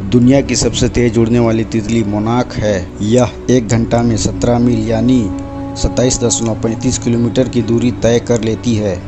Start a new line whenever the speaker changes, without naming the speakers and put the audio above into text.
दुनिया की सबसे तेज उड़ने वाली तितली मोनाक है। यह एक घंटा में 17 मील यानी 27.35 किलोमीटर की दूरी तय कर लेती है।